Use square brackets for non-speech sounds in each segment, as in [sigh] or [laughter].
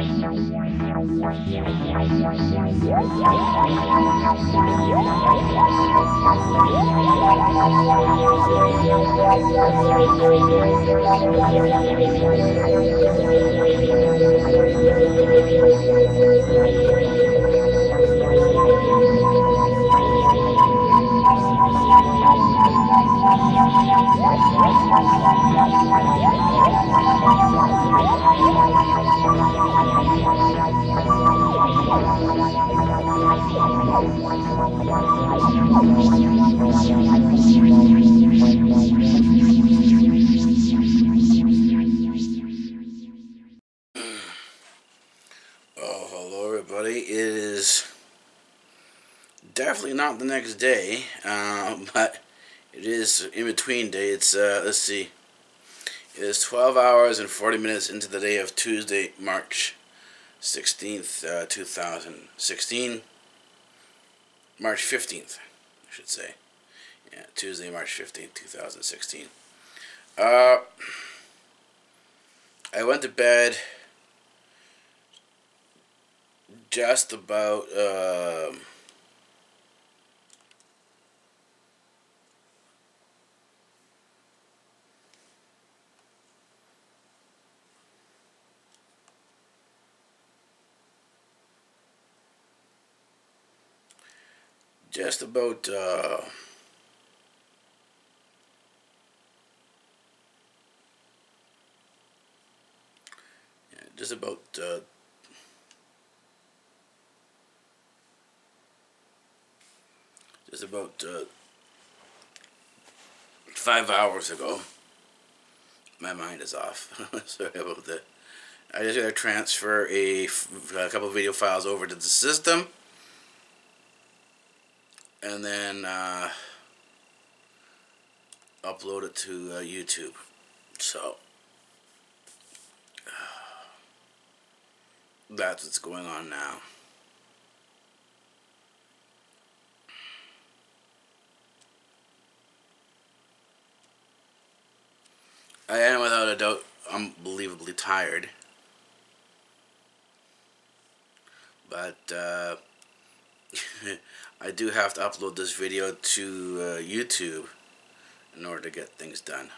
Oh, hello everybody. It is definitely not the next day, uh, [laughs] but it is in between day. It's, uh, let's see, it is 12 hours and 40 minutes into the day of Tuesday, March 16th, uh, 2016. March 15th, I should say. Yeah, Tuesday, March 15th, 2016. Uh, I went to bed just about um, just about uh, just about uh, just about uh, five hours ago. My mind is off. [laughs] Sorry about that. I just gotta transfer a couple of video files over to the system, and then uh, upload it to uh, YouTube. So [sighs] that's what's going on now. I am without a doubt unbelievably tired. But uh, [laughs] I do have to upload this video to uh, YouTube in order to get things done.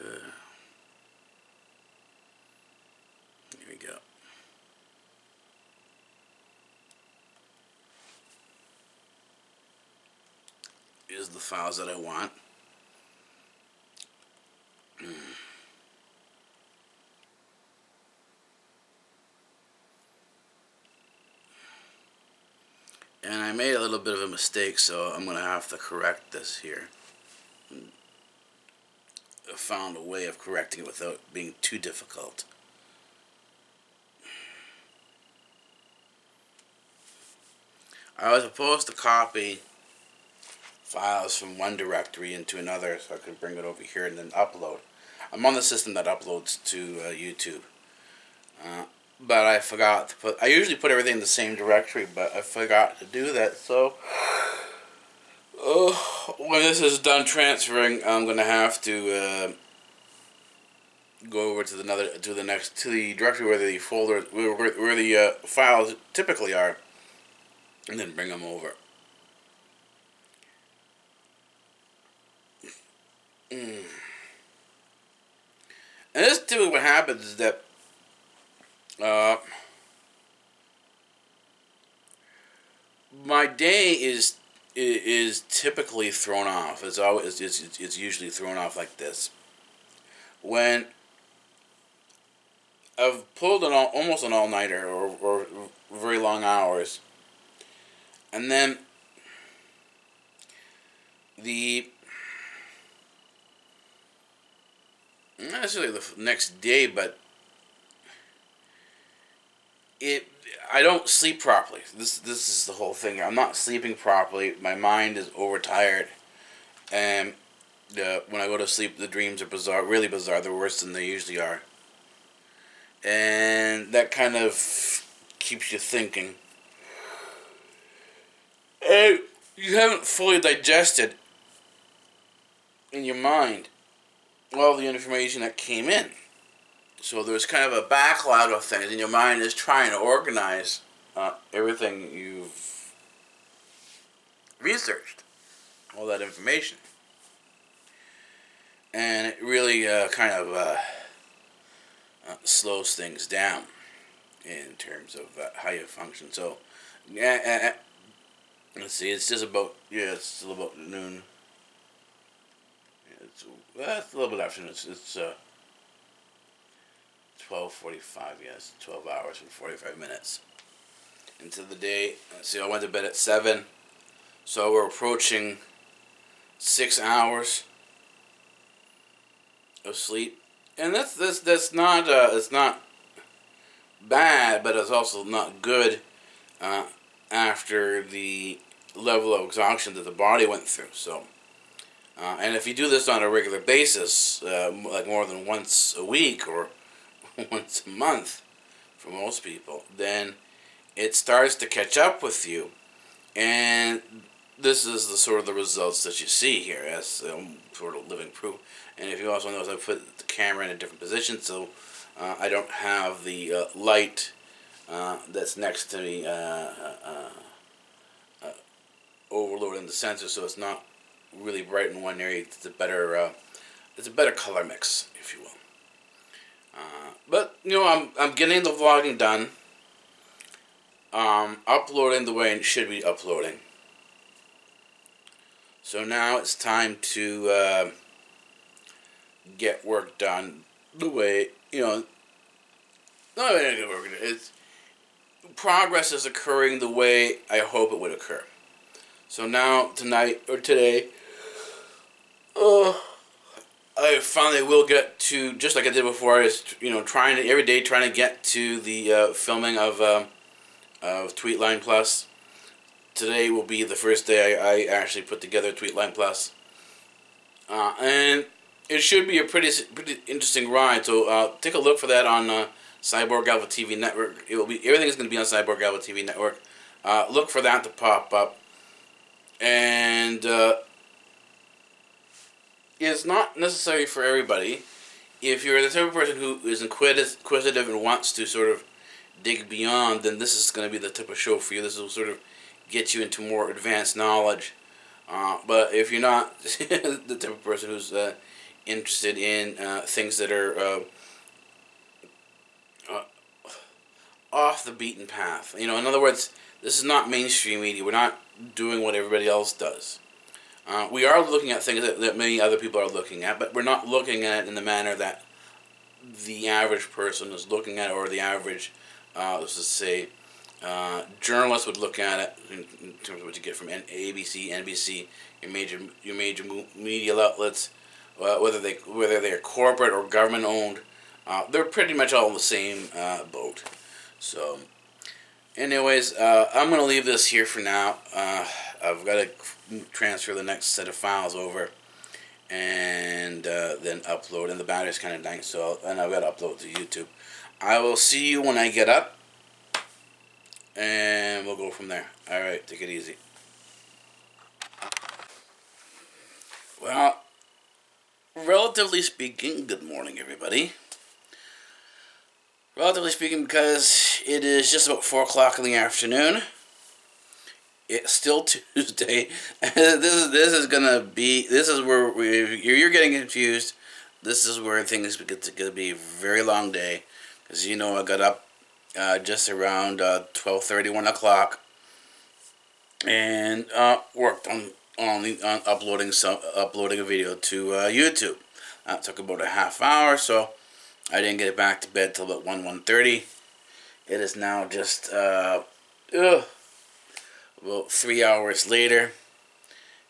Uh, go. Here's the files that I want. And I made a little bit of a mistake, so I'm going to have to correct this here. I found a way of correcting it without being too difficult. I was supposed to copy files from one directory into another so I could bring it over here and then upload. I'm on the system that uploads to uh, YouTube. Uh, but I forgot to put, I usually put everything in the same directory, but I forgot to do that, so oh, when this is done transferring, I'm going to have to uh, go over to the another to the next to the directory where the folder where, where, the uh, files typically are and then bring them over. Mm. And this typically what happens is that uh, my day is is typically thrown off. It's always it's, it's usually thrown off like this. When I've pulled an all, almost an all nighter or, or very long hours, and then the not necessarily the next day, but it I don't sleep properly. This this is the whole thing. I'm not sleeping properly. My mind is overtired, and uh, when I go to sleep, the dreams are bizarre, really bizarre. They're worse than they usually are, and that kind of keeps you thinking. And you haven't fully digested in your mind all the information that came in. So there's kind of a backlog of things, and your mind is trying to organize uh, everything you've researched, all that information. And it really uh, kind of uh, uh slows things down in terms of uh, how you function. So, yeah, let's see, it's just about, yeah, it's still about noon. It's, it's a little bit after noon. It's, it's uh, 12.45, yes, 12 hours and 45 minutes into the day. See, I went to bed at 7, so we're approaching 6 hours of sleep. And that's, that's, that's not, uh, it's not bad, but it's also not good uh, after the level of exhaustion that the body went through. So, uh, and if you do this on a regular basis, uh, like more than once a week or [laughs] once a month for most people, then it starts to catch up with you, and this is the sort of the results that you see here as um, sort of living proof. And if you also notice, I put the camera in a different position, so uh, I don't have the uh, light uh, that's next to me uh, uh, uh, overloading the sensor, so it's not really bright in one area. It's a better, it's a better color mix, if you will. But you know, I'm I'm getting the vlogging done. Um, uploading the way it should be uploading. So now it's time to get work done the way you know, not it's progress is occurring the way I hope it would occur. So now tonight or today, uh, I finally will get to just like I did before. I was you know trying to every day trying to get to the uh, filming of uh, of Tweetline Plus. Today will be the first day I, I actually put together Tweetline Plus, uh, and it should be a pretty pretty interesting ride. So uh, take a look for that on uh, Cyborg Alpha TV Network. It will be everything is going to be on Cyborg Alpha TV Network. Uh, look for that to pop up, and it's not necessary for everybody. If you're the type of person who is inquisitive and wants to sort of dig beyond, then this is going to be the type of show for you. This will sort of get you into more advanced knowledge. Uh, but if you're not [laughs] the type of person who's uh, interested in uh, things that are uh, uh, off the beaten path. You know, in other words, this is not mainstream media. We're not doing what everybody else does. Uh, we are looking at things that, that many other people are looking at, but we're not looking at it in the manner that the average person is looking at, it, or the average, uh, let's just say, uh, journalist would look at it in, in, terms of what you get from ABC, NBC, your major your major media outlets, uh, whether they whether they're corporate or government owned, uh, they're pretty much all in the same uh, boat. So, anyways, uh, I'm gonna leave this here for now. I've got to transfer the next set of files over, and uh, then upload. And the battery's kind of dying, so and I've got to upload to YouTube. I will see you when I get up, and we'll go from there. All right, take it easy. Well relatively speaking, good morning, everybody. Relatively speaking, because it is just about 4 o'clock in the afternoon. It's still [laughs] Tuesday. [laughs] this is this is gonna be this is where we, you're getting confused. This is where things get to, gonna be a very long day, because you know I got up uh, just around uh, 12:30, 1 o'clock, and uh, worked on on, on uploading some uploading a video to uh, YouTube. That took about a half hour, so I didn't get back to bed till about 1 1.30. It is now just uh, ugh, about three hours later,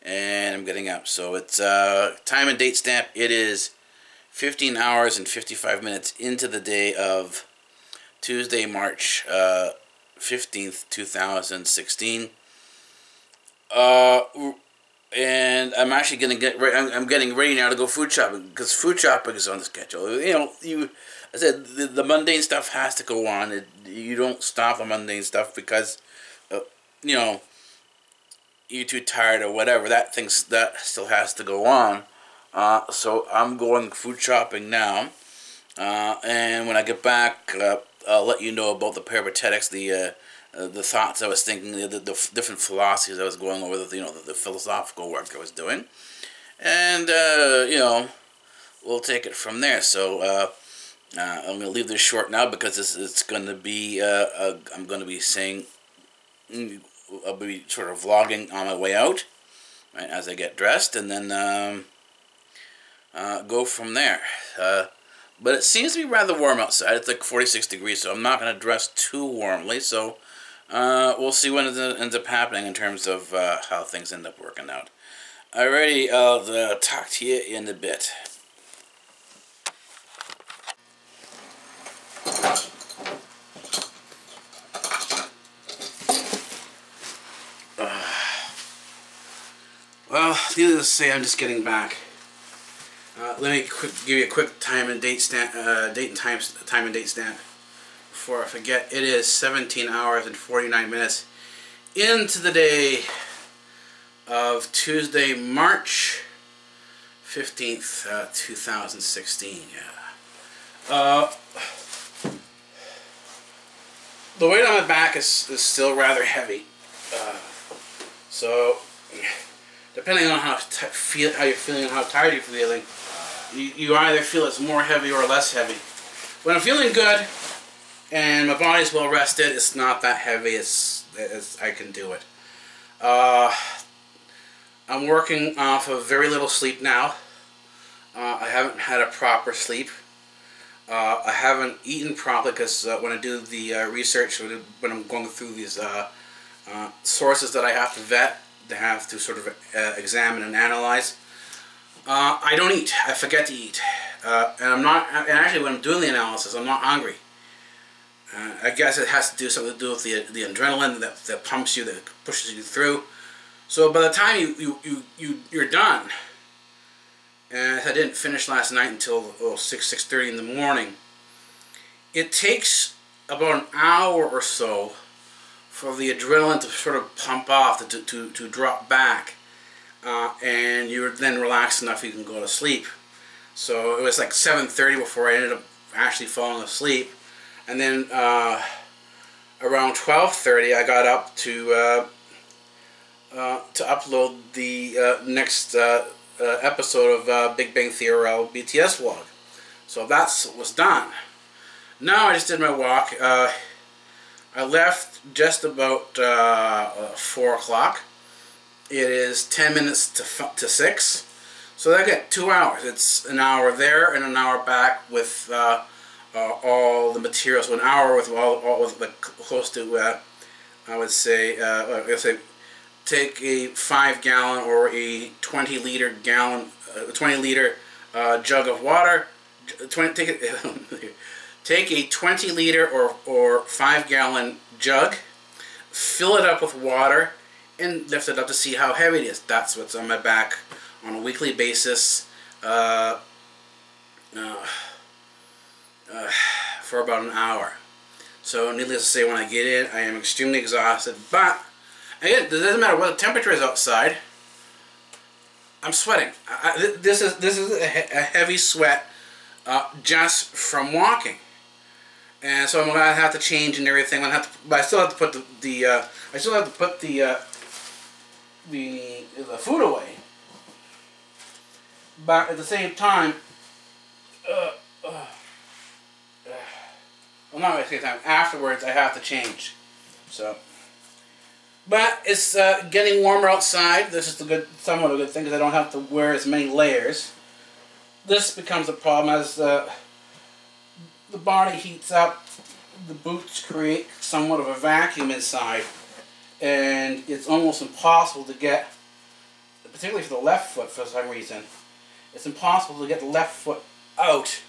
and I'm getting up. So it's uh, time and date stamp. It is 15 hours and 55 minutes into the day of Tuesday, March uh, 15th, 2016. Uh, and I'm actually gonna get right. I'm, getting ready now to go food shopping because food shopping is on the schedule. You know, you. I said the, the mundane stuff has to go on. It, you don't stop the mundane stuff because, you know, you too tired or whatever. That thing's that still has to go on. Uh, so I'm going food shopping now, uh, and when I get back, uh, I'll let you know about the peripatetics, the uh, uh, the thoughts I was thinking, the, the, the, different philosophies I was going over, the, you know, the, the philosophical work I was doing, and uh, you know, we'll take it from there. So. I'm going to leave this short now because it's, to be, I'm going to be saying mm, I'll be sort of vlogging on my way out, right, as I get dressed, and then um, uh, go from there. Uh, but it seems to be rather warm outside. It's like 46 degrees, so I'm not going to dress too warmly. So uh, we'll see what ends up happening in terms of uh, how things end up working out. Alrighty, I'll uh, talk to you in a bit. Needless to say, I'm just getting back. Uh, let me quick, give you a quick time and date stamp, uh, date and time, time and date stamp before I forget. It is 17 hours and 49 minutes into the day of Tuesday, March 15th, uh, 2016. Yeah. Uh, the weight on my back is, is still rather heavy. Uh, so depending on how feel how you're feeling, how tired you're feeling, you, you either feel it's more heavy or less heavy. When I'm feeling good and my body's well rested, it's not that heavy. It's, it's I can do it. Uh, I'm working off of very little sleep now. Uh, I haven't had a proper sleep. Uh, I haven't eaten properly because uh, when I do the uh, research, when I'm going through these uh, uh, sources that I have to vet, have to sort of uh, examine and analyze. Uh, I don't eat. I forget to eat. Uh, and I'm not, and actually when I'm doing the analysis, I'm not hungry. Uh, I guess it has to do something to do with the, the adrenaline that, that pumps you, that pushes you through. So by the time you, you, you, you, you're done, and I didn't finish last night until oh, 6, 6.30 in the morning, it takes about an hour or so for the adrenaline to sort of pump off, to, to, to drop back. Uh, and you're then relaxed enough you can go to sleep. So it was like 7.30 before I ended up actually falling asleep. And then uh, around 12.30 I got up to uh, uh to upload the uh, next uh, episode of Big Bang Theory BTS vlog. So that was done. Now I just did my walk. I left just about uh, 4 o'clock. It is 10 minutes to, to 6. So I get two hours. It's an hour there and an hour back with uh, uh, all the materials. So an hour with all, all with like close to, uh, I would say, uh, I would say, take a five gallon or a 20 liter gallon, uh, 20 liter uh, jug of water. 20, take it. [laughs] Take a 20 liter or, or 5 gallon jug, fill it up with water, and lift it up to see how heavy it is. That's what's on my back on a weekly basis uh, uh, uh, for about an hour. So needless to say, when I get in, I am extremely exhausted. But, again, it doesn't matter what the temperature is outside. I'm sweating. I, this is this is a, he a heavy sweat uh, just from walking and so I'm gonna have to change and everything. I'm gonna have to, but I still have to put the, the uh, I still have to put the uh, the the food away. But at the same time, uh, uh [sighs] well, not at the same time. Afterwards, I have to change. So, but it's uh, getting warmer outside. This is the good, somewhat a good thing because I don't have to wear as many layers. This becomes a problem as uh, the body heats up, the boots create somewhat of a vacuum inside, and it's almost impossible to get, particularly for the left foot for some reason, it's impossible to get the left foot out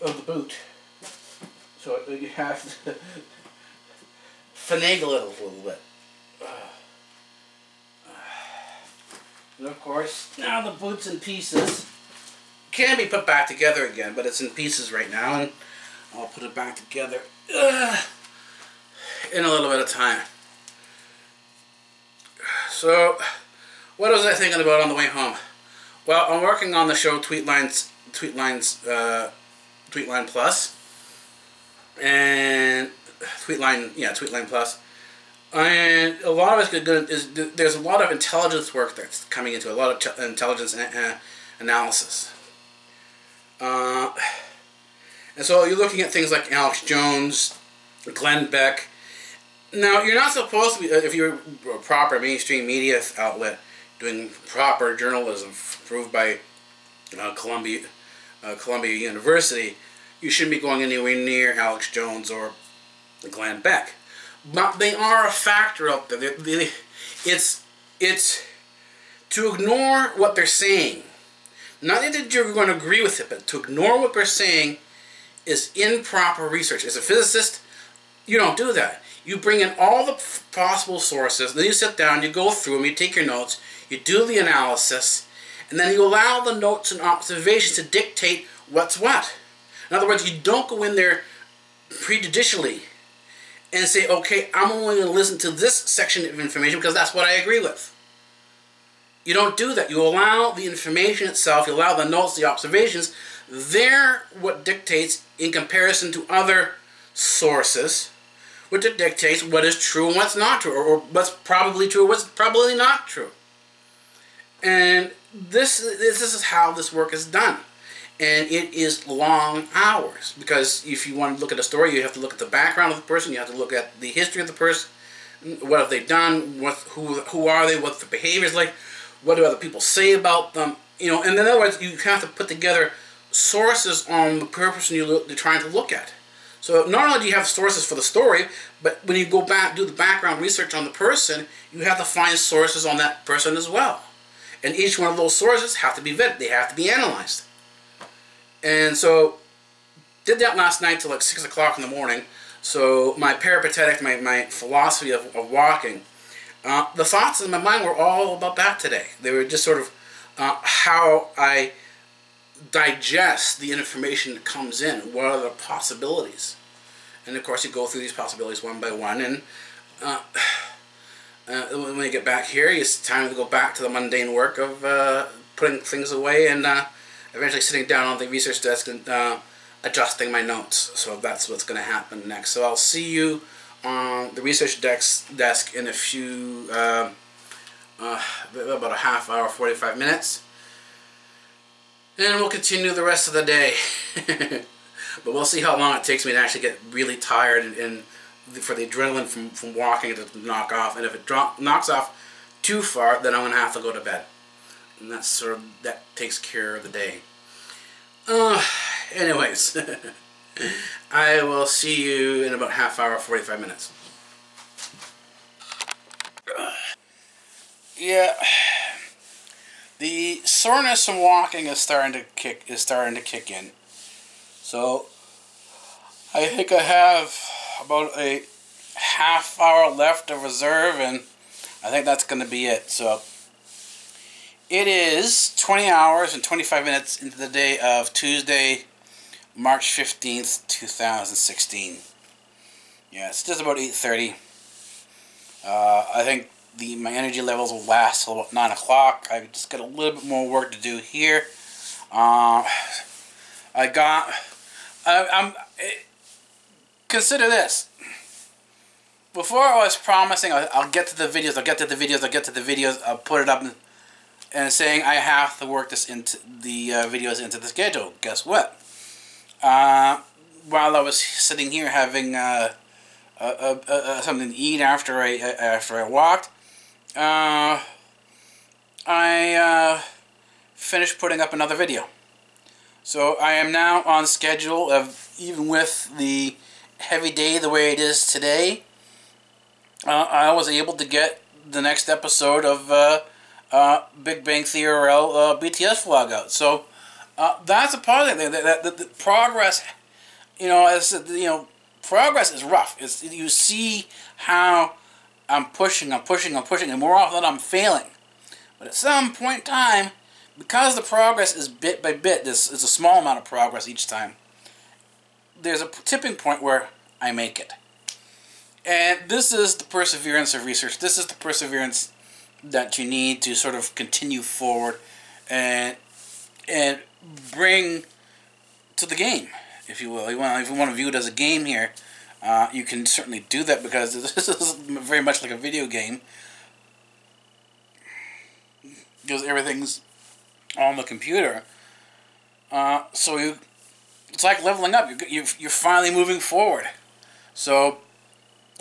of the boot. So you have to [laughs] finagle it a little bit. And of course, now the boot's in pieces can be put back together again, but it's in pieces right now, and I'll put it back together uh, in a little bit of time. So, what was I thinking about on the way home? Well, I'm working on the show Tweetlines, Tweetlines, uh, Tweetline Plus, and Tweetline, yeah, Tweetline Plus. And a lot of it's good. Is there's a lot of intelligence work that's coming into a lot of intelligence uh, analysis. Uh, and so you're looking at things like Alex Jones, Glenn Beck. Now, you're not supposed to be, uh, if you're a proper mainstream media outlet, doing proper journalism proved by uh, Columbia, uh, Columbia University, you shouldn't be going anywhere near Alex Jones or Glenn Beck. But they are a factor out there. They, they, it's, it's to ignore what they're saying. Not that you're going to agree with it, but to ignore what they're saying is improper research. As a physicist, you don't do that. You bring in all the possible sources, then you sit down, you go through them, you take your notes, you do the analysis, and then you allow the notes and observations to dictate what's what. In other words, you don't go in there prejudicially and say, okay, I'm only going to listen to this section of information because that's what I agree with. You don't do that. You allow the information itself, you allow the notes, the observations, they're what dictates in comparison to other sources, it dictates what is true and what's not true, or what's probably true, what's probably not true. And this, this is how this work is done. And it is long hours because if you want to look at a story, you have to look at the background of the person, you have to look at the history of the person, what have they done, what, who, who are they, what the behavior like, what do other people say about them, you know, and in other words, you have to put together sources on the person you're trying to look at. So not only do you have sources for the story, but when you go back, do the background research on the person, you have to find sources on that person as well. And each one of those sources have to be vetted. They have to be analyzed. And so, did that last night till like 6 o'clock in the morning. So my peripatetic, my, my philosophy of, of walking, uh, the thoughts in my mind were all about that today. They were just sort of uh, how I digest the information that comes in. What are the possibilities? And of course, you go through these possibilities one by one. And uh, [sighs] uh, when you get back here, it's time to go back to the mundane work of uh, putting things away and uh, eventually sitting down on the research desk and adjusting my notes. So that's what's going to happen next. So I'll see you on the research desk, desk in a few, uh, about a half hour, 45 minutes. And we'll continue the rest of the day. [laughs] but we'll see how long it takes me to actually get really tired and, and for the adrenaline from, from walking to knock off. And if it drop, knocks off too far, then I'm going to have to go to bed. And that's sort of, that takes care of the day. Uh, anyways, [laughs] I will see you in about half hour, 45 minutes. Yeah the soreness from walking is starting to kick is starting to kick in. So I think I have about a half hour left of reserve and I think that's going to be it. So it is 20 hours and 25 minutes into the day of Tuesday, March 15th, 2016. Yeah, it's just about 8.30. Uh, I think the my energy levels will last till about 9 o'clock. I just got a little bit more work to do here. Uh, I got... I, I'm... It, consider this. Before I was promising I'll, I'll, get to the videos, I'll get to the videos, I'll get to the videos, I'll put it up and, and saying I have to work this into the uh, videos into the schedule. Guess what? Uh, while I was sitting here having uh, something to eat after I after I walked, uh, I uh, finished putting up another video. So I am now on schedule of even with the heavy day the way it is today. I was able to get the next episode of Big Bang Theory BTS vlog out. So uh, that's a positive. That, that, that, progress, you know, as you know, progress is rough. It's, you see how I'm pushing, I'm pushing, I'm pushing, and more often I'm failing. But at some point in time, because the progress is bit by bit, this is a small amount of progress each time, there's a tipping point where I make it. And this is the perseverance of research. This is the perseverance that you need to sort of continue forward and and bring to the game, if you will. If you want to view it as a game here, uh, you can certainly do that because [laughs] this is very much like a video game. Because everything's on the computer. Uh, so you, it's like leveling up. You're, you're finally moving forward. So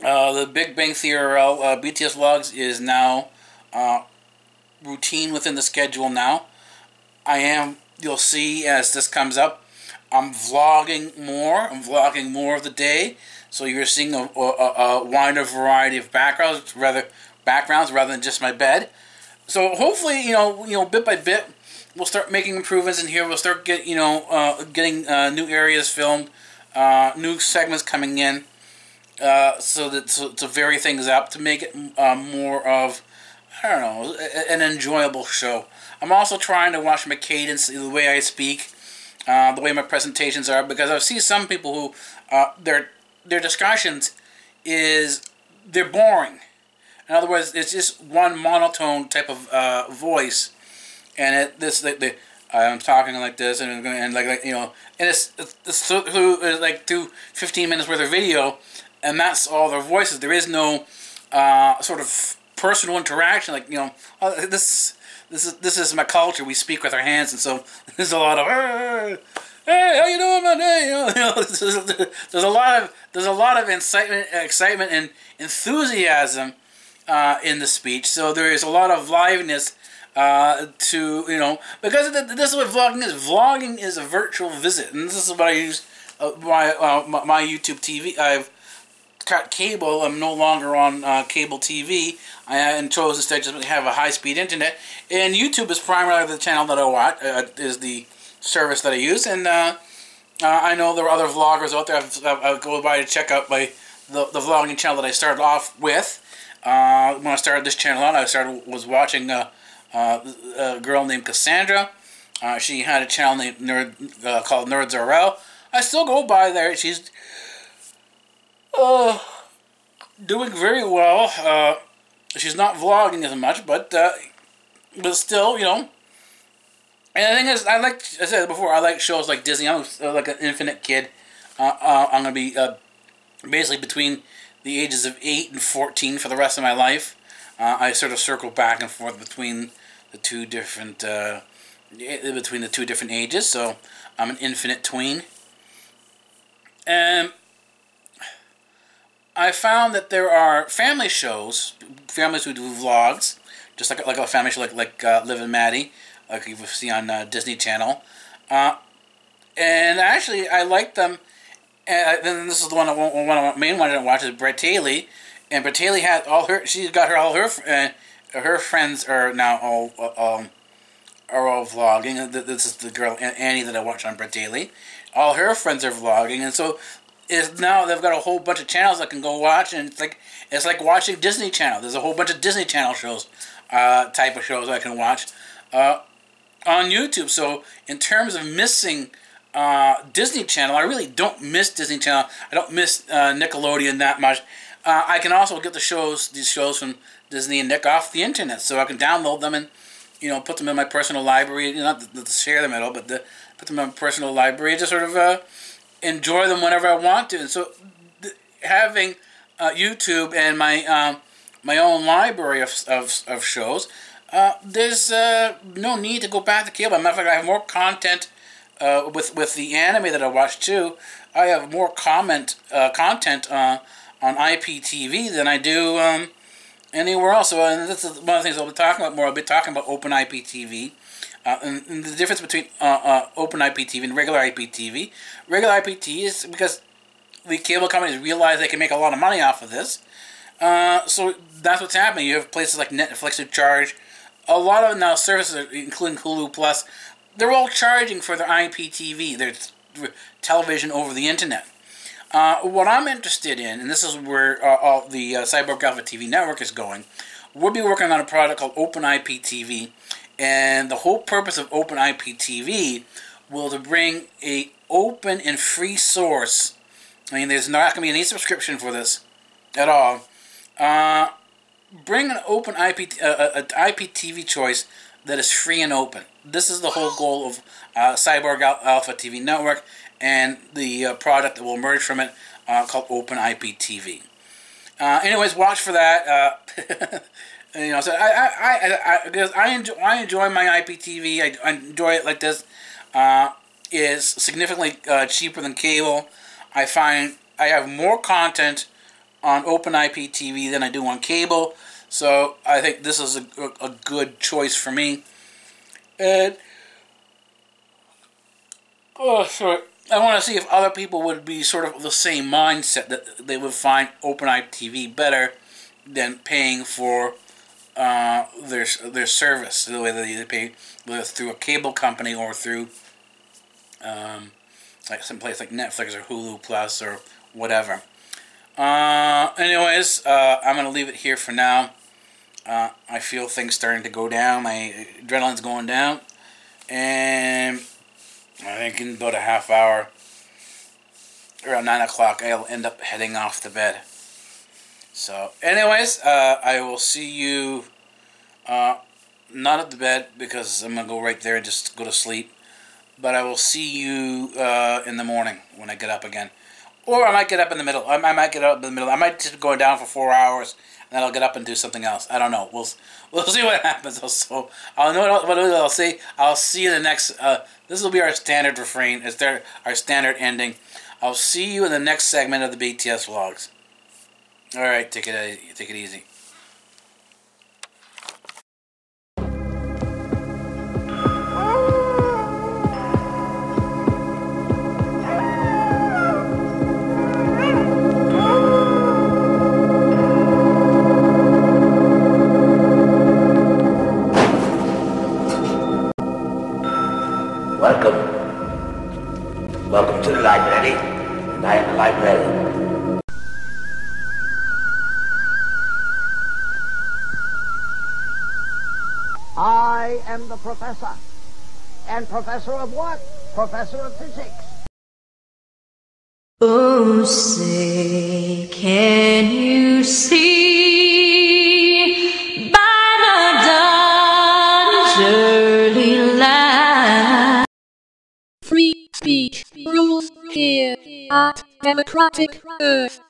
uh, the Big Bang Theory uh, BTS logs is now uh, routine within the schedule now. I am, you'll see as this comes up, I'm vlogging more. I'm vlogging more of the day. So you're seeing a, a, a wider variety of backgrounds, rather backgrounds rather than just my bed. So hopefully, you know, you know, bit by bit, we'll start making improvements in here. We'll start get you know uh, getting uh, new areas filmed, uh, new segments coming in, uh, so that so, to vary things up to make it uh, more of I don't know an enjoyable show. I'm also trying to watch my cadence, the way I speak, uh, the way my presentations are, because I see some people who their their discussions is they're boring. In other words, it's just one monotone type of voice and it this like the I'm talking like this and and like, like you know and it's it's, it's through like through 15 minutes worth of video and that's all their voices there is no uh, sort of personal interaction like you know oh, this this is this is my culture we speak with our hands and so [laughs] there's a lot of hey how you doing my day you know, [laughs] you know there's, a lot of there's a lot of excitement excitement and enthusiasm uh, in the speech so there is a lot of liveliness uh, to you know because this is what vlogging is. Vlogging is a virtual visit, and this is what I use uh, my, uh, my YouTube TV. I've cut cable. I'm no longer on uh, cable TV. I and chose instead just have a high speed internet. And YouTube is primarily the channel that I watch. Uh, is the service that I use, and uh, I know there are other vloggers out there. I've, go by to check out my the, the vlogging channel that I started off with. when I started this channel I started was watching uh, a girl named Cassandra. Uh, she had a channel named Nerd, uh, called NerdzRL. I still go by there. She's uh, doing very well. Uh, she's not vlogging as much, but uh, but still, you know. And the thing is, I like I said before, I like shows like Disney. I'm like an infinite kid. I'm gonna be basically between the ages of eight and fourteen for the rest of my life. Uh, I sort of circle back and forth between the two different uh, between the two different ages. So I'm an infinite tween, and I found that there are family shows, families who do vlogs, just like like a family show like like uh, Liv and Maddie, like you see on uh, Disney Channel, uh, and actually I like them. And then this is the one, one the main one I watch is Bratayley and Bratayley had all her. She's got her all her uh, her friends are now all uh, um are all vlogging. This is the girl Annie that I watch on Bratayley. All her friends are vlogging, and so is now they've got a whole bunch of channels I can go watch, and it's like it's like watching Disney Channel. There's a whole bunch of Disney Channel shows, uh, type of shows I can watch, uh, on YouTube. So in terms of missing. Uh, Disney Channel. I really don't miss Disney Channel. I don't miss uh, Nickelodeon that much. Uh, I can also get the shows, these shows from Disney and Nick off the internet, so I can download them and you know put them in my personal library. Not to, share them at all, but to put them in my personal library just sort of uh, enjoy them whenever I want to. And so having uh, YouTube and my um, my own library of of, of shows, uh, there's uh, no need to go back to cable. As a matter of fact, I have more content uh, with with the anime that I watch too. I have more comment uh, content on IPTV than I do um, anywhere else. So, and this is one of the things I'll be talking about more. I'll be talking about Open IPTV. Uh, and, and, the difference between uh, uh, Open IPTV and regular IPTV. Regular IPTV is because the cable companies realize they can make a lot of money off of this. Uh, so that's what's happening. You have places like Netflix who charge a lot of now services, including Hulu Plus. They're all charging for their IPTV, their television over the internet. Uh, what I'm interested in, and this is where uh, the uh, Cyborg Alpha TV network is going, we'll be working on a product called Open TV, and the whole purpose of Open IPTV will to bring a open and free source. I mean, there's not going to be any subscription for this at all. Uh, bring an open IP, uh, an IPTV choice that is free and open. This is the whole goal of uh, Cyborg Alpha TV Network and the uh, product that will emerge from it uh, called Open IPTV. Uh, anyways, watch for that. [laughs] Uh, you know, so I, I, I, I, because I enjoy, I enjoy my IPTV. I, I enjoy it like this. Uh, is significantly uh, cheaper than cable. I find I have more content on Open IPTV than I do on cable. So I think this is a, a good choice for me. And oh, sorry. I want to see if other people would be sort of the same mindset that they would find Open IPTV better than paying for uh, their their service, the way they pay whether through a cable company or through um, like some place like Netflix or Hulu Plus or whatever. Uh, anyways, uh, I'm gonna leave it here for now. Uh, I feel things starting to go down. My adrenaline's going down, and I think in about a half hour, around nine o'clock, I'll end up heading off to bed. So, anyways, uh, I will see you. Uh, not at the bed because I'm gonna go right there and just go to sleep. But I will see you uh, in the morning when I get up again. Or I might get up in the middle. I, I might get up in the middle. I might just go down for four hours and then I'll get up and do something else. I don't know. We'll [laughs] we'll see what happens. So I'll know what, I'll see. I'll see you in the next. Uh, this will be our standard refrain. It's our standard ending. I'll see you in the next segment of the BTS vlogs. All right, take it uh, take it easy. Professor. And professor of what? Professor of physics. Oh, say, can you see by the dawn's early light? Free speech rules here at Democratic Earth.